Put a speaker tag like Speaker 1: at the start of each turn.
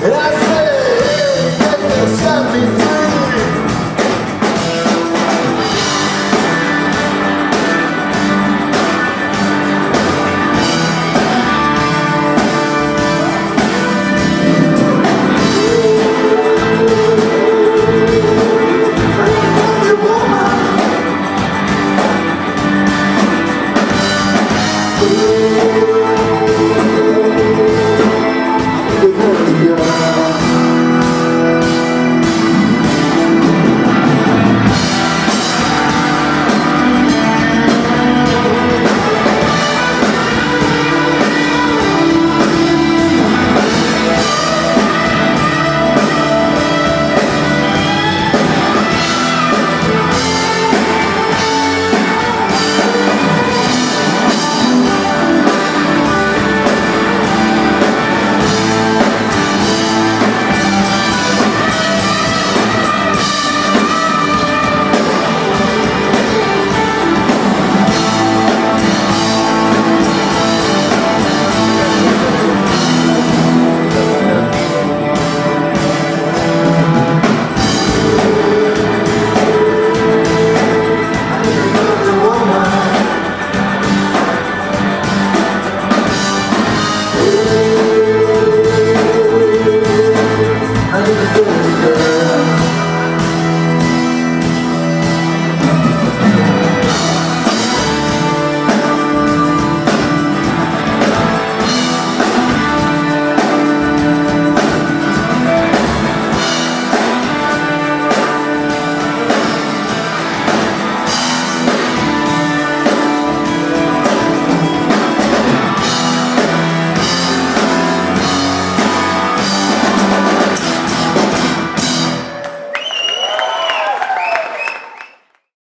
Speaker 1: Gracias.